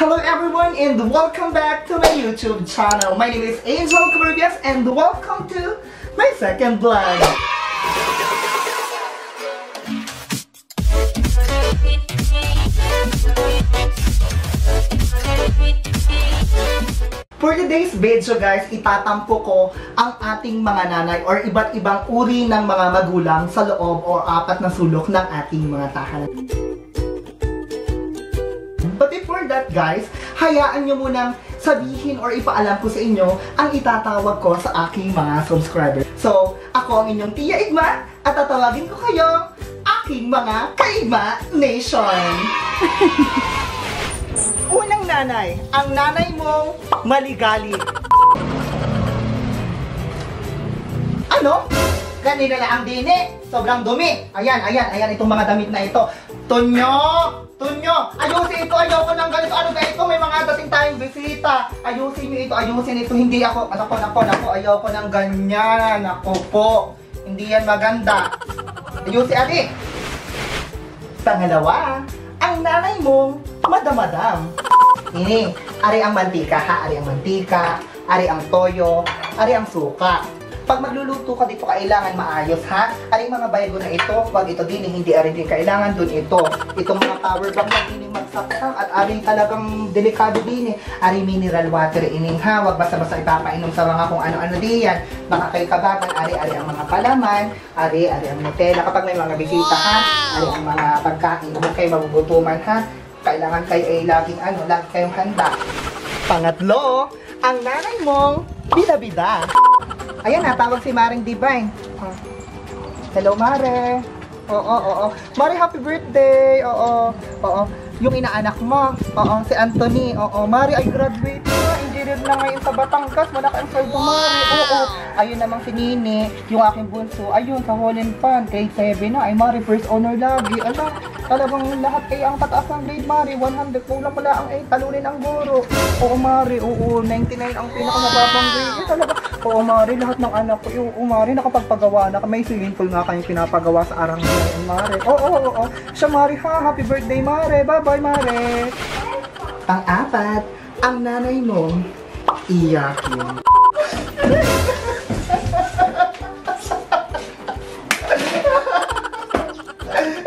Hello everyone and welcome back to my YouTube channel. My name is Angel Caribbeas and welcome to my second vlog. For today's video guys, itatampo ko ang ating mga nanay or iba't ibang uri ng mga magulang sa loob o apat na sulok ng ating mga tahanan. Before that guys, hayaan nyo munang sabihin or ipaalam ko sa inyo ang itatawag ko sa aking mga subscribers. So, ako ang inyong Tia Igma at tatawagin ko kayong aking mga Kaigma Nation. Unang nanay, ang nanay mong maligali. Ano? Kanina lang ang dini. Sobrang dumi. Ayan, ayan, ayan itong mga damit na ito. Tunyo! Tunyo! Ayusin ito, ayoko ng ganito. Ano ba ito? May mga dating tayong bisita. Ayusin nyo ito, ayusin ito. Hindi ako, ano ko, nako, nako, ayoko ng ganyan. Ako po. Hindi yan maganda. Ayusin, adi. Pangalawa, ang nanay mong madamadam. Ini, ari ang mantika ha, ari ang mantika, ari ang toyo, ari ang suka. Pag magluluto ka dito, kailangan maayos ha. Ari mga baygo na ito, pag ito din, hindi ari din kailangan dun ito. Itong mga power bank na din magsaksak at ari talagang delikado din eh. Ari mineral water ining ha, wag basta-basta ipapainom sa mga kung ano-ano diyan. Baka kay kabagan, ari-ari ang mga palaman, ari-ari ang Nutella. Kapag may mga bisita ha, ari ang mga pagkain, huwag kayo magugutuman ha. Kailangan kayo ay laging ano, lagi kayong handa. Pangatlo, ang nanay mong bida-bida. Ayan na, tawag si Maring Divine. Oh. Hello, Mare. Oo, oo, oo. Mare, happy birthday. Oo, oo. Yung inaanak mo. Oo, si Anthony. Oo, Mare, I graduate na. Engineer na ngayon sa Batangas. Malaki ang sweldo, Mare. Oo. Ayun namang si Nini, yung aking bunso. Ayun, sa Holland Pan, grade 7 na. Ay, Mare, first honor lagi. Ala, talagang lahat ay ang pataas ng grade, Mare. 100. Kulang pala ang 8. Talunin ang guro. Oo, Mare. Oo, 99 ang pinakamababang grade. Eh, talaga. Oo, Mare, lahat ng anak ko. Oo, Mare, nakapagpagawa na. May swimming pool nga kayong pinapagawa sa arang ngayon, Mare. Oo, oo, oo. Siya, Mare, ha. Happy birthday, Mare. Bye-bye, Mare. Pang-apat, ang nanay mo, iyakin.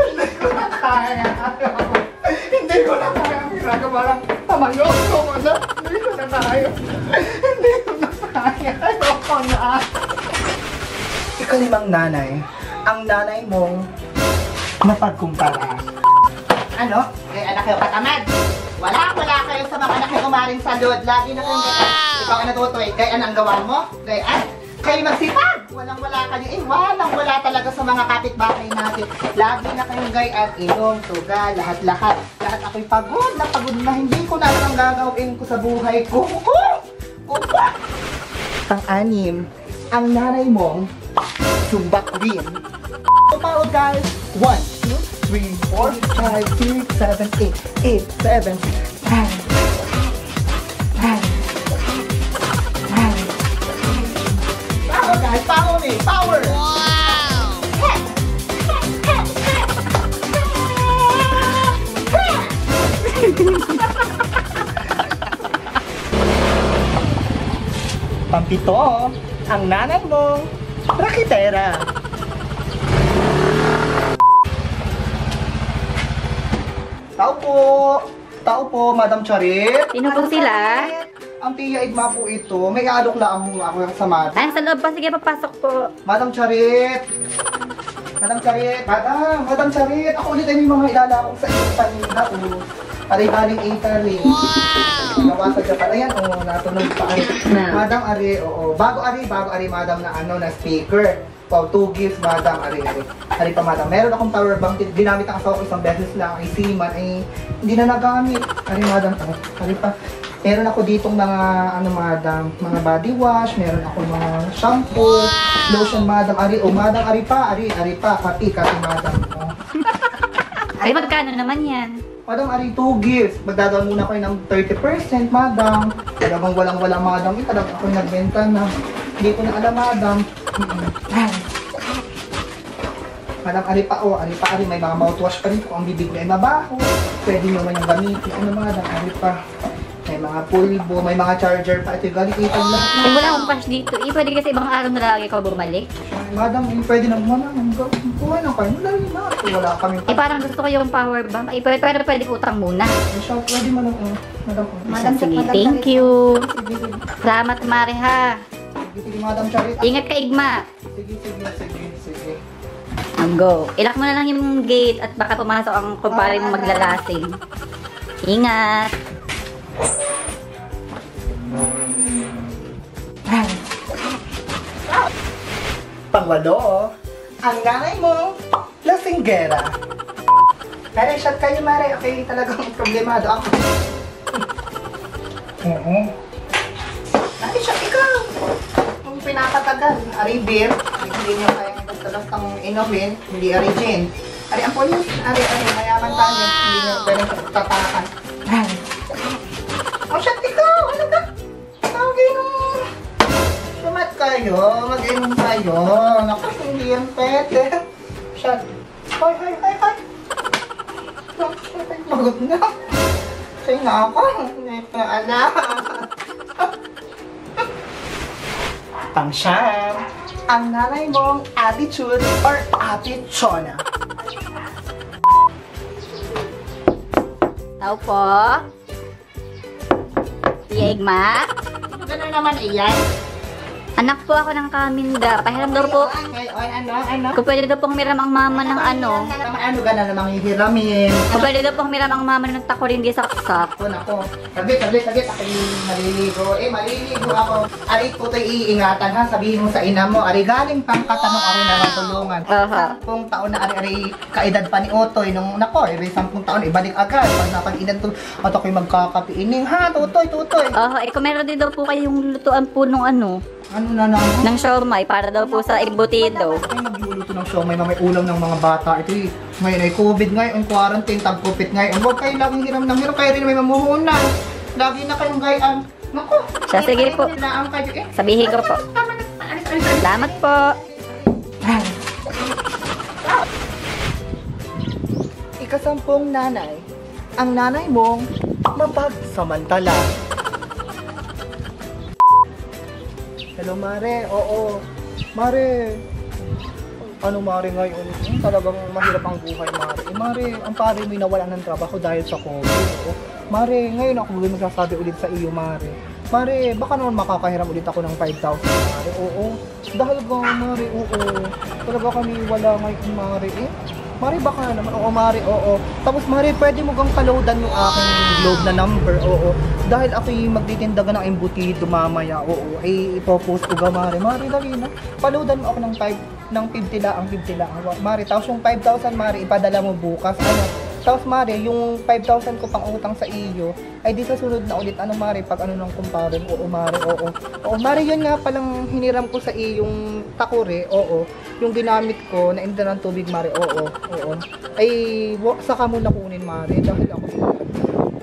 Hindi ko na kaya. Hindi ko na kaya. Ginagawa lang. Tamayo ko mo na. Hindi ko na kaya. Hindi ko na kaya. Ayoko na. Ikalimang nanay. Ang nanay mong napagkumpara. Ano? Eh, anak kayo katamad. Wala, wala kayo sa mga anak kayo umaring sa load. Lagi na kayong gaya. Ikaw ang natutuloy. Gayaan ang gawa mo. Gayaan. Kayo magsipag. Walang wala kayo. Eh, walang wala talaga sa mga kapitbahay natin. Lagi na kayong gayaan. Inom, tuga, lahat-lahat. Lahat ako'y pagod na pagod na. Hindi ko na alam ang gagawin ko sa buhay ko. Kuko! Kuko! Pang-anim, ang nanay mong sumbak rin. So, guys. 1, 2, 3, 4, 5, 6, 7, 8, 8, 7, 9, Pampito, ang nanay mong rakitera. Tao po! Tao po, Madam Charit. Sino po sila? Ang Tia Igma po ito. May alok lang mo ako sa Madam. Ay, sa loob pa. Sige, papasok po. Madam Charit! Madam Charit! Madam! Madam Charit! Ako ulit ay may mga ilala ko sa kanina. Oh. Aray galing Italy. Wow! Gawa sa Japan. Ayan, oh, natunog pa. Ari. Madam Ari, oo. Bago Ari, bago Ari, Madam na ano, na speaker. Wow, two gifts, Madam Ari, Ari. Ari pa, Madam. Meron akong power bank. Ginamit ang asawa ko isang beses lang. Ay, Seaman. Ay, hindi na nagamit. Ari, Madam. Ari, Ari pa. Meron ako ditong mga, ano, Madam, mga body wash. Meron ako mga shampoo, lotion, Madam Ari. O, Madam Ari pa. Ari, Ari pa. Kati, kati, Madam. Oh. Ay, magkano naman yan? Madam, ari two gifts. Magdadaan muna kayo ng 30%, madam. Talagang walang-wala, madam. Eh, talagang ako nagbenta na. Hindi ko na alam, madam. Madam, ari pa, oh, ari pa, ari, may mga mouthwash pa dito. Kung ang bibig mo ay mabaho, pwede nyo man yung gamitin. Ano madam, ari pa. Mga pulbo, may mga charger pa. Ito galing itag lahat na. Eh, wala akong cash dito. Eh, pwede kasi ibang araw na lagi ka bumalik. Madam, eh, pwede na mo na. Kuha na kayo. Wala na. Wala kami. Eh, parang gusto ko yung power bank. Eh, pwede, pwede, pwede utang muna. Siya, pwede man ako. Madam, oh. Madam, sige, thank you. Salamat, Mari, ha. Sige, sige, madam, Charit. Ingat ka, Igma. Sige, sige, sige, sige. Ang go. Ilak mo na lang yung gate at baka pumasok ang kumpare mo maglalasing. Ingat. Pangwalo, ang nanay mo, lasinggera. Mare, shot kayo, Mare. Okay, talagang problemado ako. Oo. Mare, shot ikaw. Kung pinapatagal, ari beer, hindi nyo kaya basta-bastang inumin, hindi ari gin. Ari ang polis, ari, ari, mayaman tayo, hindi nyo pwedeng tatakan. Kayo, mag-inom kayo. Naku, hindi yan pwede. Shot. Hoy, hoy, hoy, hoy. Pagod na. Kasi nga ako. Hindi na alam. Pang-siyam. Ang nanay mong attitude or attitude. Tao po. Tia Igma. Gano'n naman iyan. Anak po ako ng Kaminda. Pahiram daw po. Ay, ay, ano, ano? Kung pwede daw pong miram ang mama ng ano. Ano gana namang hihiramin? Kung pwede daw pong miram ang mama ng takorindi saksak. Ako, nako. Saglit, saglit, saglit. Ako maliligo. Eh, maliligo ako. Ari po ito iingatan ha. Sabihin mo sa ina mo. Ari galing pang katanong ari na tulungan. Aha. Sampung taon na ari ari kaedad pa ni Otoy. Nung nako, eh, sampung taon, ibalik agad. Pag napag-edad to, at ako'y magkakapiining. Ha, tutoy, tutoy. Aha, eh kung meron din daw po kayong lutuan po nung ano, Ano na naman? ng siomay para daw po sa embutido. Ay, nagluluto ng siomay na may ulam ng mga bata. Ito eh, ngayon ay COVID ngayon, quarantine, tag-COVID ngayon. Huwag kayo laging hiram ng hiram, kayo rin may mamuhunan. Lagi na kayong gayaan. Naku, Siya, sige po. Eh. Sabihin ko po. Salamat po. Ikasampung nanay, ang nanay mong mapagsamantala. Hello, Mare. Oo. Mare. Ano, Mare, ngayon? Hmm, talagang mahirap ang buhay, Mare. Eh, Mare, ang pare mo nawalan ng trabaho dahil sa COVID. Oo. Mare, ngayon ako ulit magsasabi ulit sa iyo, Mare. Mare, baka naman makakahiram ulit ako ng 5,000, Mare. Oo. Dahil ba, Mare, oo. Talaga kami wala ngayon, Mare. Eh, Mare, baka naman. Oo, Mare, oo. Tapos, Mare, pwede mo kang kaloadan yung aking globe na number. Oo. Dahil ako'y magtitindaga ng embutido mamaya. Oo. Ay, ipopost ko ga, Mare. Mare, dali na. Paloadan mo ako ng 5 ng 50 lang, 50 lang. Mare, tapos yung 5,000, Mare, ipadala mo bukas. Ano? Tapos, Mare, yung 5,000 ko pang utang sa iyo, ay di sa sunod na ulit, ano, Mare, pag ano ng kumpare, oo, Mare, oo. Oo, Mare, yun nga palang hiniram ko sa iyo, yung takure, oo. Yung ginamit ko, na inda ng tubig, Mare, oo, oo. Ay, saka mo na kunin, Mare, dahil ako,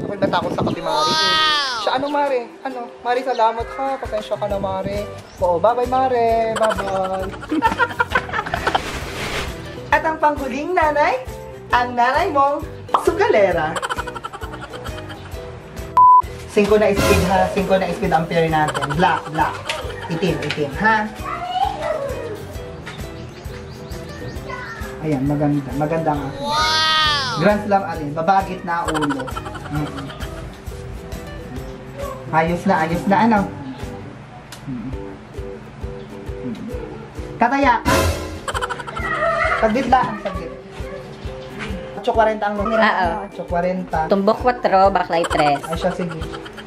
ako natakot sa kape, Mare. Eh. Siya, ano, Mare, ano, Mare, salamat ha, pasensya ka na, Mare. Oo, bye-bye, Mare, bye-bye. At ang panghuling nanay, ang nanay mong sugalera. 5 na speed ha, 5 na speed ampere natin. Black, black. Itim, itim, ha? Ayan, maganda. Maganda nga. Wow! Grand slam alin. Babagit na ulo. Mm. Ayos na, ayos na. Ano? Mm. Kataya ka? Saglit lang, saglit. 8.40 ang numero. Oo. 8.40. Tumbok 4, baklay 3. Ay siya, sige.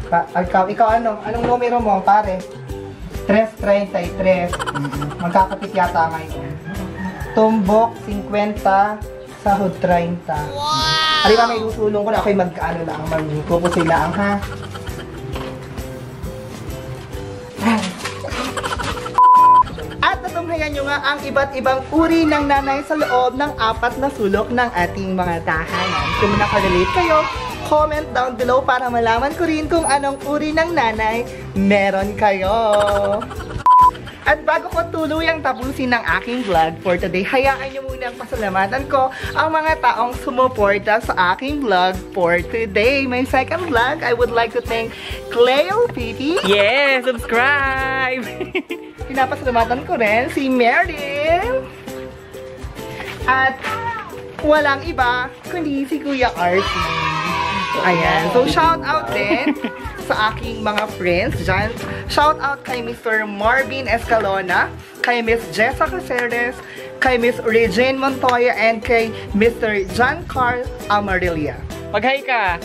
Pa, ikaw, ikaw ano? Anong numero mo, pare? 333. Mm-hmm. Magkakapit yata ngayon. Tumbok, 50. Sahod, 30. Wow! Ari ba may usulong ko na ako'y mag-ano lang, mag-kukusin lang, ha? At natunghayan nyo nga ang iba't ibang uri ng nanay sa loob ng apat na sulok ng ating mga tahanan. Kung nakarelate kayo, comment down below para malaman ko rin kung anong uri ng nanay meron kayo. At bago ko tuluyang tapusin ng aking vlog for today, hayaan nyo muna unang pasalamatan ko ang mga taong sumuporta sa aking vlog for today. My second vlog, I would like to thank Cleo Pity. Yeah, subscribe! Pinapasalamatan ko rin si Meryl. At walang iba, kundi si Kuya RC. Ayan. So, shout out din sa aking mga friends dyan. Shout out kay Mr. Marvin Escalona, kay Miss Jessa Caceres, kay Miss Regine Montoya, and kay Mr. John Carl Amarilla. Mag-hi ka!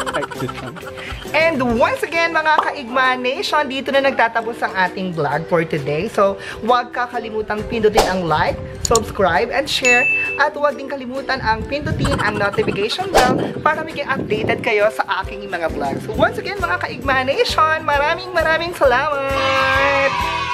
And once again, mga Kaigma Nation, dito na nagtatapos ang ating vlog for today. So, huwag kakalimutang pindutin ang like, subscribe, and share. At huwag din kalimutan ang pindutin ang notification bell para maging updated kayo sa aking mga vlogs. So, once again, mga Kaigma Nation, maraming maraming salamat!